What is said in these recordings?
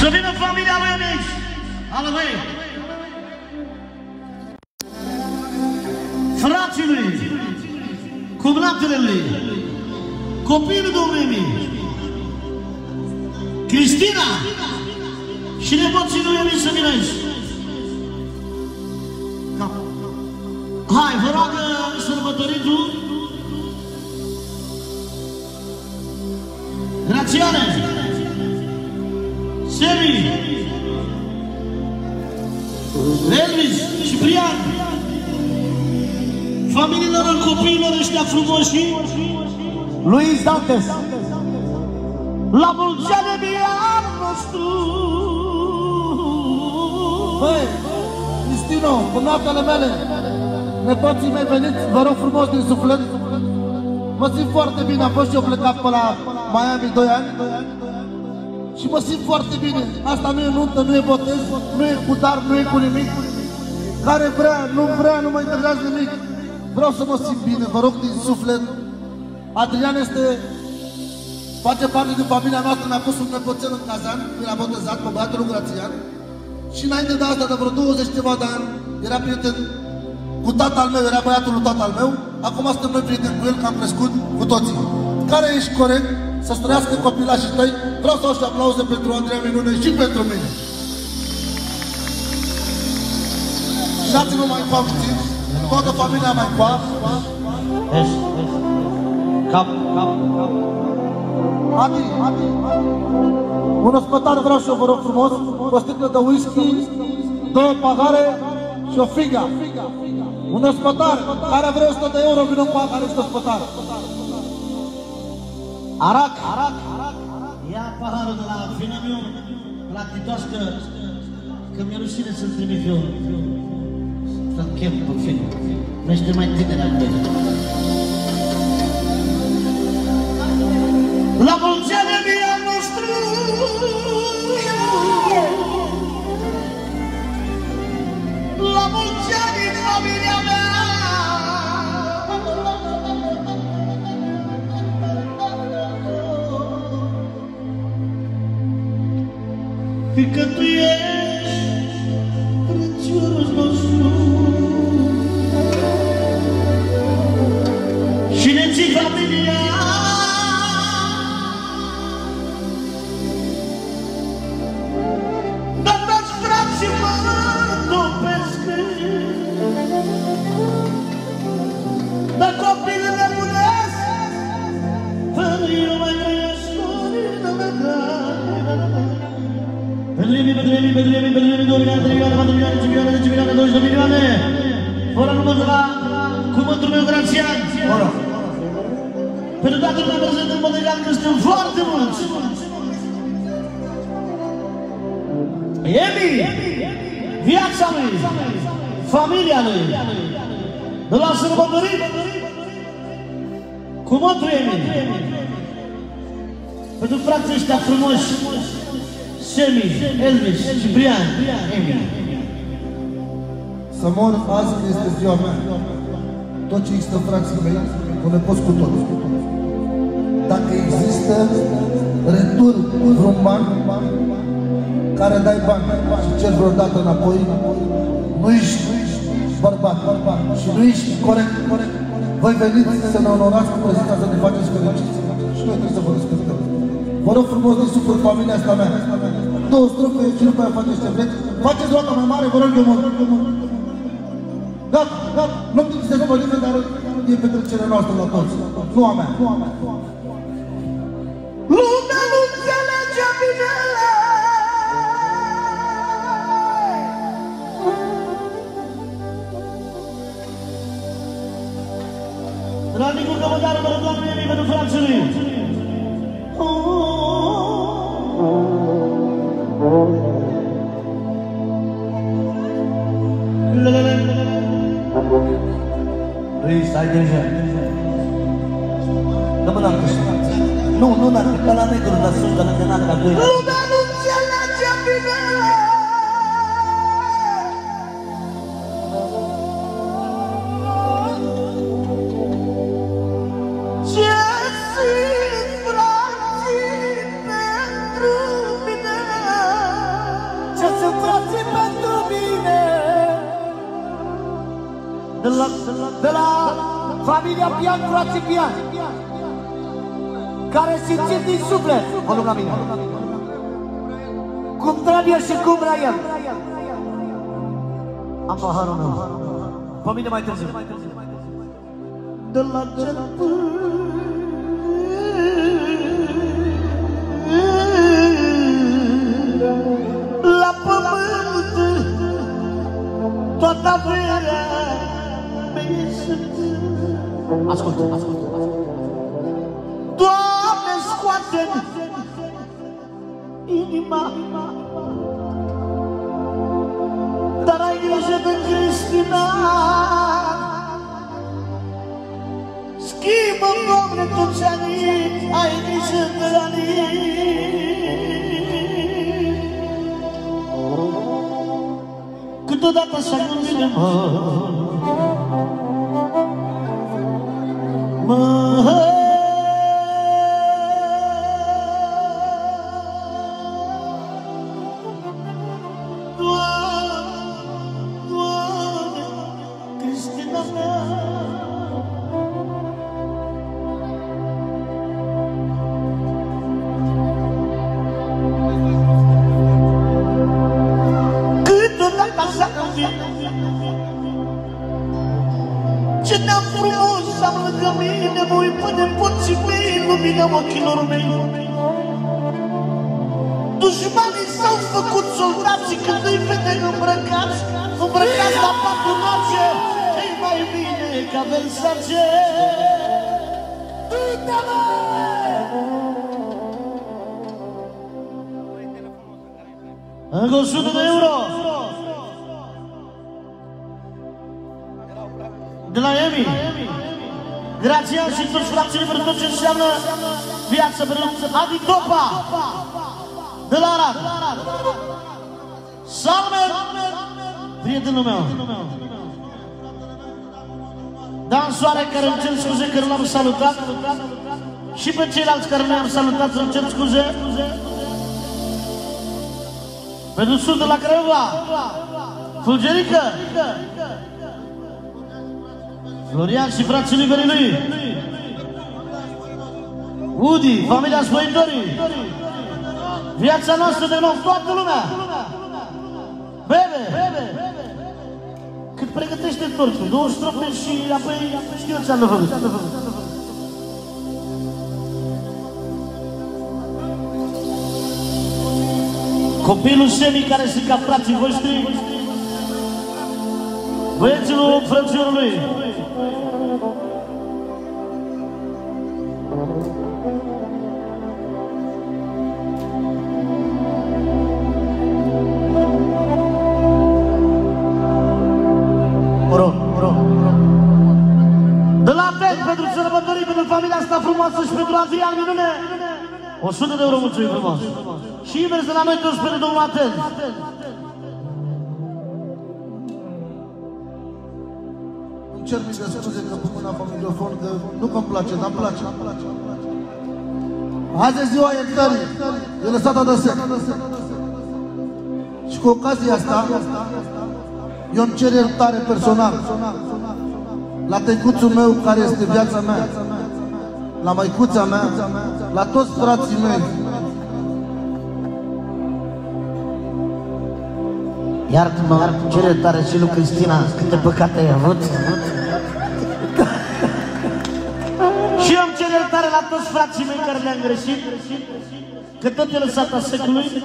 Să vină familia lui amici! Ală măi! Frații lui, cumnatele lui, copiii domnului Cristina și nepoții lui Emi să vină aici. Da. Hai, vă roagă sărbătoritul Grațiane Semi Elvis Ciprian Familiilor copiilor ăștia frumoși Luis Dantes. La mulți ani mie al nostru Băi, Cristino, cu noaptele mele, nepoții mei veniți, vă rog frumos din suflet. Mă simt foarte bine, am fost și eu plecat pe la Miami 2 ani. Și mă simt foarte bine. Asta nu e nuntă, nu e botez, nu e cu dar, nu e cu nimic. Care vrea, nu vrea, nu mă interesează nimic. Vreau să mă simt bine, vă rog din suflet. Adrian este face parte din familia noastră, mi-a pus un nepoțel în cazan, mi l-a botezat pe băiatul lui Grațian. Și înainte de asta, de vreo 20 ceva de ani, era prieten cu tatăl meu, era băiatul lui tatăl meu. Acum suntem noi prieteni cu el, că am crescut cu toții. Care ești corect să-ți trăiască copilașii tăi? Vreau să și aplauze pentru Andrei Minune și pentru mine. Și dați-vă mai coa puțin, toată familia mai coa. Ești, Cap, cap, cap Adi, Adi, Adi. Un ospătar vreau și eu, vă rog frumos, o sticlă de whisky, două pahare și o figa. Un ospătar care vrea 100 de euro, vină în pahare și ospătar. Arac, arac, arac. Ia paharul de la fină meu, la titoască, că mi-e rușine să-l trimit eu. Să-l chem pe film. Nu ești mai tânăr al mine. La mulți ani mie al nostru La mulți ani în familia mea fica tu Bedremi, Bedremi, Bedremi, Bedremi, 2 milioane, 3 milioane, 4 milioane, 5 milioane, 10 milioane, 20 de milioane. Fără număr de la cuvântul meu grațian. Pentru toată lumea prezent în Bodegan, că suntem foarte mulți. Emi, viața lui, familia lui, de la sărbătorit, cu mătru Emi. Pentru frații ăștia frumoși, Semi, Elvis, Ciprian, Emi. Să mor azi că este ziua mea. Tot ce există frații mei, cu nepoți cu toți. Dacă există retur vreun ban care dai bani și cer vreodată înapoi, nu ești bărbat și nu ești corect. Voi veniți să ne onorați cu prezența să ne faceți fericiți și noi trebuie să vă respectăm. Vă rog frumos din suflet familia asta mea. Două strofe și după aia faceți ce vreți. Faceți roata mai mare, vă rog eu mult. Gata, gata. Nu știu să vă nimeni, dar e petrecerea noastră la toți. Nu a mea. Lumea nu înțelege bine Ranicu Cămătară, pentru doamne, Emi, pentru frații lui. Stai deja. Dă mă la Nu, nu, dar ca la negru, la, sus, dar de nata, doi. Lumea nu înțelege bine! de la familia Pian, frații Pian, care simțim din suflet, o lângă mine, cum trebuie și cum vrea el. Am paharul meu. Pe mine mai târziu. de la început La pământ Toată averea mea sunt Ascultă, ascultă, ascultă. Doamne, scoate inima. Dar ai grijă de Cristina. Schimbă, Doamne, toți anii Ai grijă de anii Câteodată așa gândire, mă Mă Doamne, mine Mă uit pe nepoții mei Lumina ochilor mei Dușmanii s-au făcut soldați Când îi vede îmbrăcați Îmbrăcați la patru noapte E mai bine ca Versace Uite-mă! Încă 100 de euro de la Emi. Grația și toți frații pentru tot ce înseamnă viață pentru Adi Topa de la Arad. Salme, prietenul meu. Dan Soare, care îmi cer scuze că nu l-am salutat. Și pe ceilalți care ne-am salutat să-mi cer scuze. Pentru Sud de la Craiova. Fulgerică. Florian și frații liberii lui. Udi, familia spăitorii. Viața noastră de nou, toată lumea. Bebe. Cât pregătește tortul, două strofe și apoi știu eu ce am de făcut. Copilul Semi care sunt ca frații voștri, băiețilul frățiorului, frumoasă și pentru Adrian Minune. 100 de euro, mulțumim frumos. Și invers de la noi toți pentru domnul Atent. Îmi cer mii de scuze că pun mâna pe microfon, că nu că-mi place, dar îmi place. Azi e ziua iertării, e lăsată de sec. Și cu ocazia asta, eu îmi cer iertare personal la tăicuțul meu care este viața mea, la maicuța mea, la toți frații mei. Iartă-mă, cere tare și lui Cristina, câte păcate ai avut. și eu îmi cer iertare la toți frații mei care le-am greșit, că tot e lăsat a secului.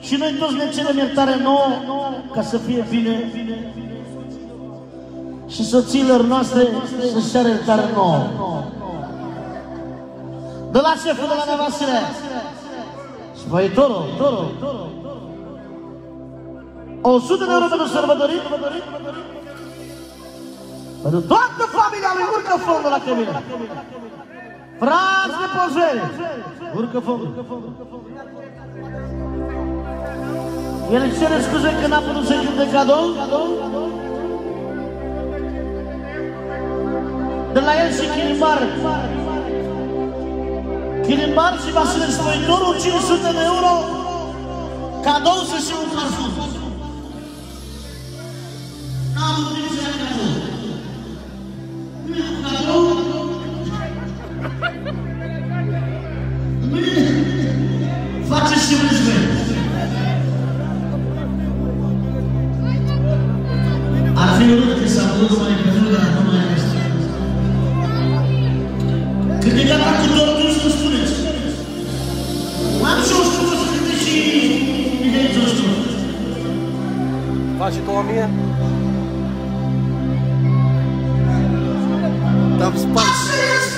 Și noi toți ne cerem iertare nouă, ca să fie bine. Și soțiilor noastre să-și ceară iertare nouă. De la șeful de la nevasile. Spăitorul, torul, 100 de euro pentru sărbătorit. Pentru toată familia lui urcă fondul la Cămine. Frați de pozeri, urcă fondul. El își cere scuze că n-a putut să-i de cadou. De la el și Chilimbar. Chilimbar și Vasile Stoitorul, 500 de euro. Cadou să și un parfum. N-am avut Suomija. Tam sparčiai.